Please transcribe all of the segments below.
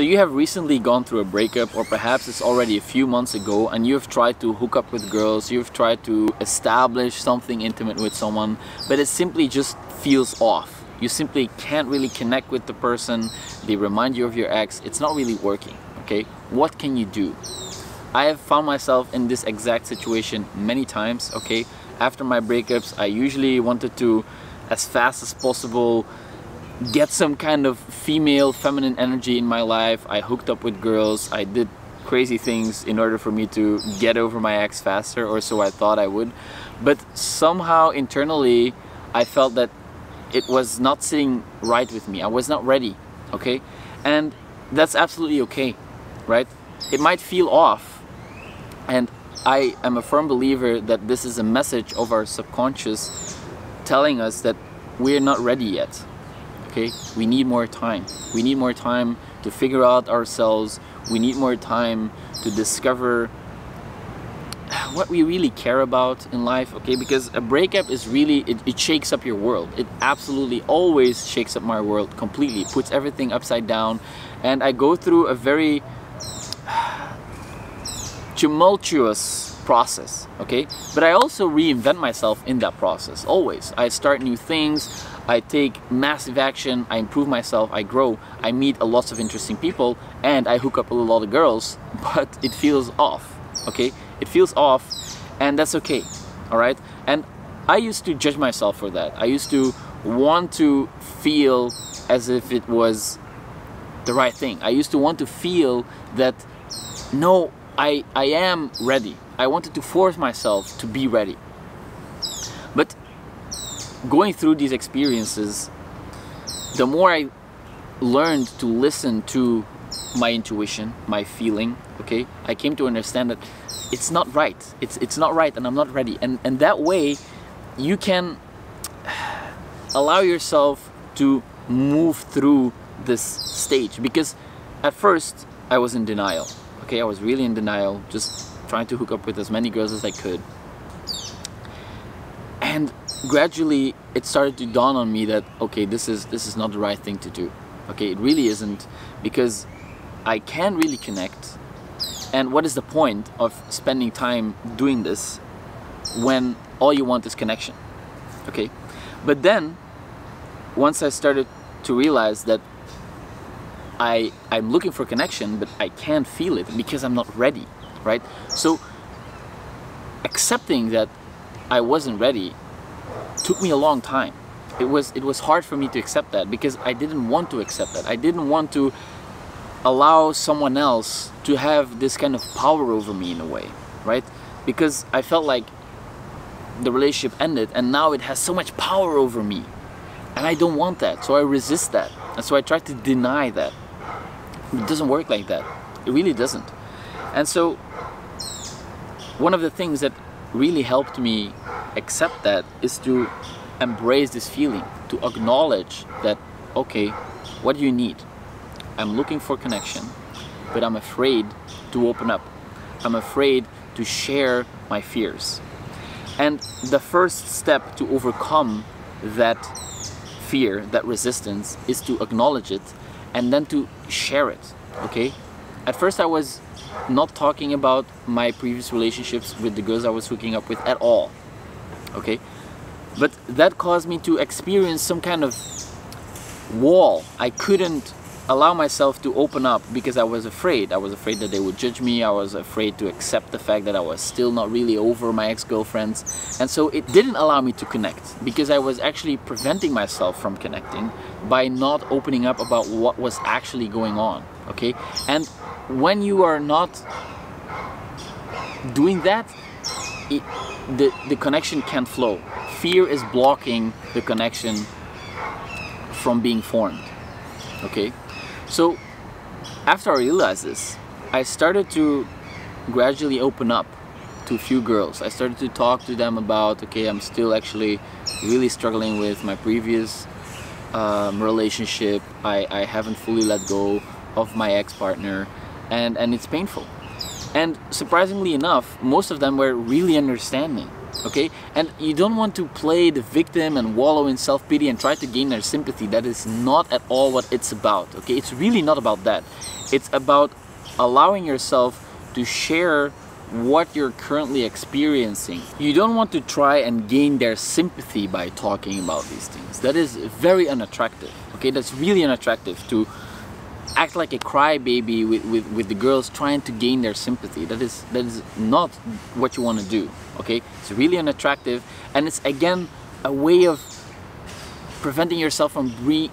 So you have recently gone through a breakup or perhaps it's already a few months ago and you've tried to hook up with girls, you've tried to establish something intimate with someone, but it simply just feels off. You simply can't really connect with the person, they remind you of your ex, it's not really working, okay? What can you do? I have found myself in this exact situation many times, okay? After my breakups, I usually wanted to, as fast as possible, get some kind of female feminine energy in my life. I hooked up with girls. I did crazy things in order for me to get over my ex faster or so I thought I would. But somehow internally I felt that it was not sitting right with me. I was not ready okay? And that's absolutely okay right? It might feel off. And I am a firm believer that this is a message of our subconscious telling us that we're not ready yet okay? We need more time. We need more time to figure out ourselves. We need more time to discover what we really care about in life okay? Because a breakup is really it, it shakes up your world. It absolutely always shakes up my world completely. Puts everything upside down. And I go through a very tumultuous process okay? But I also reinvent myself in that process always. I start new things I take massive action, I improve myself, I grow, I meet a lots of interesting people, and I hook up a lot of girls, but it feels off, okay? It feels off, and that's okay, all right? And I used to judge myself for that. I used to want to feel as if it was the right thing. I used to want to feel that, no, I, I am ready. I wanted to force myself to be ready. Going through these experiences, the more I learned to listen to my intuition, my feeling, okay, I came to understand that it's not right. It's it's not right and I'm not ready. And and that way you can allow yourself to move through this stage because at first I was in denial. Okay, I was really in denial, just trying to hook up with as many girls as I could. And gradually it started to dawn on me that okay this is this is not the right thing to do. Okay it really isn't because I can really connect. And what is the point of spending time doing this when all you want is connection? Okay? But then once I started to realize that I I'm looking for connection but I can't feel it because I'm not ready right? So accepting that I wasn't ready took me a long time. It was it was hard for me to accept that because I didn't want to accept that. I didn't want to allow someone else to have this kind of power over me in a way, right? Because I felt like the relationship ended and now it has so much power over me. And I don't want that. So I resist that. And so I try to deny that. It doesn't work like that. It really doesn't. And so one of the things that really helped me accept that is to embrace this feeling, to acknowledge that, okay, what do you need? I'm looking for connection, but I'm afraid to open up. I'm afraid to share my fears. And the first step to overcome that fear, that resistance, is to acknowledge it and then to share it, okay? At first I was not talking about my previous relationships with the girls I was hooking up with at all okay? But that caused me to experience some kind of wall. I couldn't allow myself to open up because I was afraid. I was afraid that they would judge me. I was afraid to accept the fact that I was still not really over my ex-girlfriends. And so it didn't allow me to connect because I was actually preventing myself from connecting by not opening up about what was actually going on okay? And when you are not doing that it, the, the connection can't flow. Fear is blocking the connection from being formed. Okay? So after I realized this, I started to gradually open up to a few girls. I started to talk to them about, okay, I'm still actually really struggling with my previous um, relationship. I, I haven't fully let go of my ex-partner and, and it's painful. And surprisingly enough, most of them were really understanding. okay and you don't want to play the victim and wallow in self-pity and try to gain their sympathy that is not at all what it's about okay it's really not about that it's about allowing yourself to share what you're currently experiencing. You don't want to try and gain their sympathy by talking about these things. That is very unattractive. Okay, that's really unattractive to act like a crybaby with, with, with the girls trying to gain their sympathy. That is that is not what you want to do. Okay, it's really unattractive, and it's again a way of preventing yourself from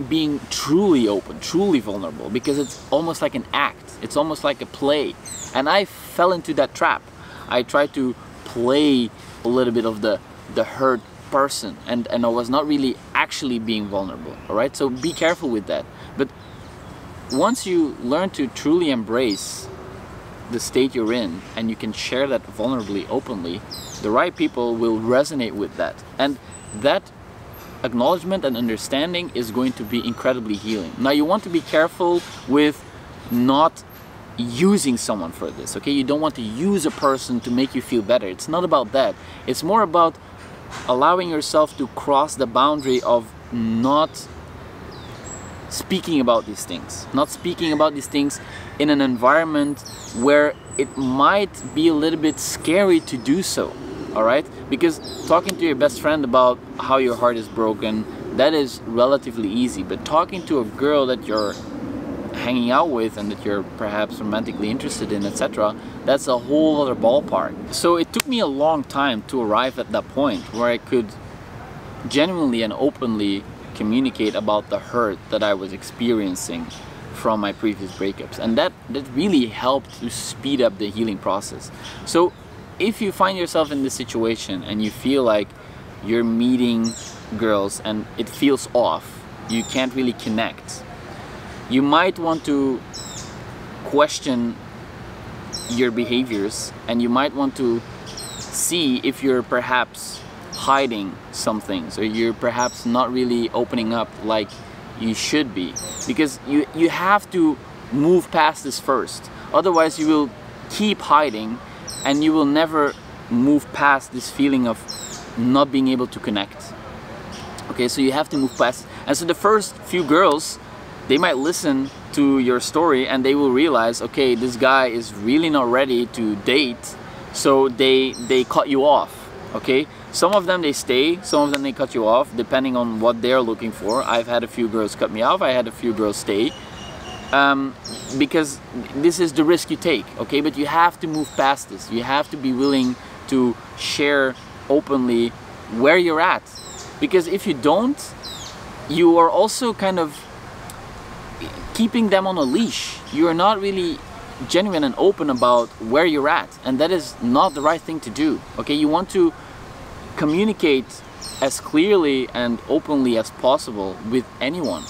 being truly open, truly vulnerable, because it's almost like an act. It's almost like a play, and I fell into that trap. I tried to play a little bit of the the hurt person and and I was not really actually being vulnerable all right so be careful with that but once you learn to truly embrace the state you're in and you can share that vulnerably openly the right people will resonate with that. And that acknowledgement and understanding is going to be incredibly healing. Now you want to be careful with not using someone for this okay? You don't want to use a person to make you feel better. It's not about that. It's more about allowing yourself to cross the boundary of not speaking about these things, not speaking about these things in an environment where it might be a little bit scary to do so. All right? Because talking to your best friend about how your heart is broken, that is relatively easy. But talking to a girl that you're hanging out with and that you're perhaps romantically interested in, etc., that's a whole other ballpark. So it took me a long time to arrive at that point where I could genuinely and openly communicate about the hurt that I was experiencing from my previous breakups. And that that really helped to speed up the healing process. So if you find yourself in this situation and you feel like you're meeting girls and it feels off you can't really connect you might want to question your behaviors and you might want to see if you're perhaps hiding some things or you're perhaps not really opening up like you should be. Because you you have to move past this first. Otherwise you will keep hiding and you will never move past this feeling of not being able to connect. Okay so you have to move past and so the first few girls they might listen to your story and they will realize okay this guy is really not ready to date so they they cut you off okay some of them they stay, some of them they cut you off depending on what they're looking for. I've had a few girls cut me off, I had a few girls stay. Um, because this is the risk you take, okay? But you have to move past this. You have to be willing to share openly where you're at. Because if you don't, you are also kind of keeping them on a leash. You are not really genuine and open about where you're at. And that is not the right thing to do, okay? You want to communicate as clearly and openly as possible with anyone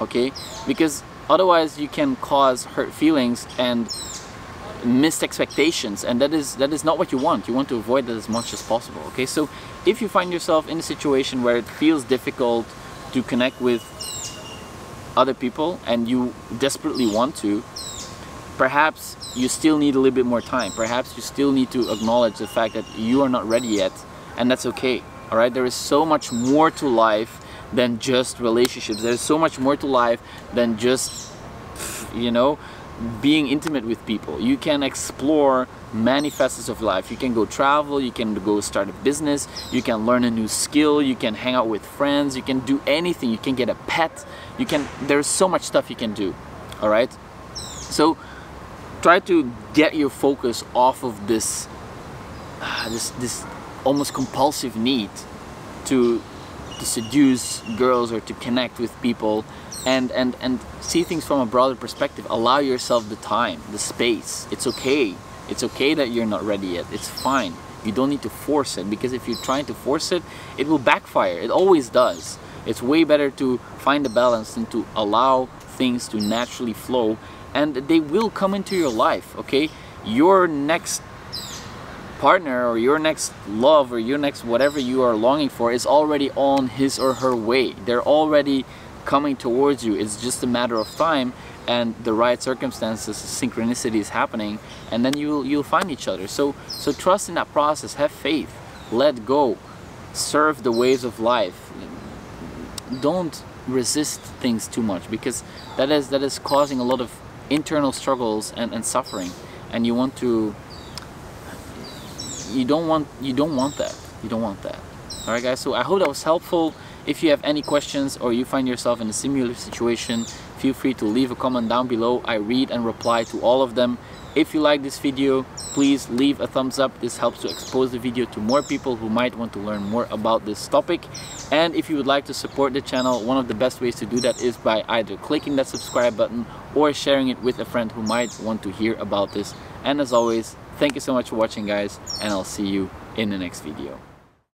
okay? Because otherwise you can cause hurt feelings and missed expectations and that is that is not what you want. You want to avoid that as much as possible okay? So if you find yourself in a situation where it feels difficult to connect with other people and you desperately want to perhaps you still need a little bit more time. Perhaps you still need to acknowledge the fact that you are not ready yet and that's okay all right? There is so much more to life than just relationships. There's so much more to life than just you know being intimate with people. You can explore many facets of life. You can go travel you can go start a business you can learn a new skill you can hang out with friends you can do anything. You can get a pet. You can there's so much stuff you can do all right? So try to get your focus off of this uh, this this almost compulsive need to to seduce girls or to connect with people. And and and see things from a broader perspective. Allow yourself the time the space. It's okay. It's okay that you're not ready yet. It's fine. You don't need to force it. Because if you're trying to force it it will backfire. It always does. It's way better to find a balance than to allow things to naturally flow. And they will come into your life okay? Your next partner or your next love or your next whatever you are longing for is already on his or her way. They're already coming towards you. It's just a matter of time and the right circumstances, synchronicity is happening, and then you'll you'll find each other. So so trust in that process. Have faith. let go serve the ways of life don't resist things too much because that is that is causing a lot of internal struggles and, and suffering and you want to you don't want you don't want that. You don't want that. All right guys so i hope that was helpful. If you have any questions or you find yourself in a similar situation feel free to leave a comment down below. I read and reply to all of them. If you like this video please leave a thumbs up. This helps to expose the video to more people who might want to learn more about this topic. And if you would like to support the channel one of the best ways to do that is by either clicking that subscribe button or sharing it with a friend who might want to hear about this. And as always Thank you so much for watching guys and I'll see you in the next video.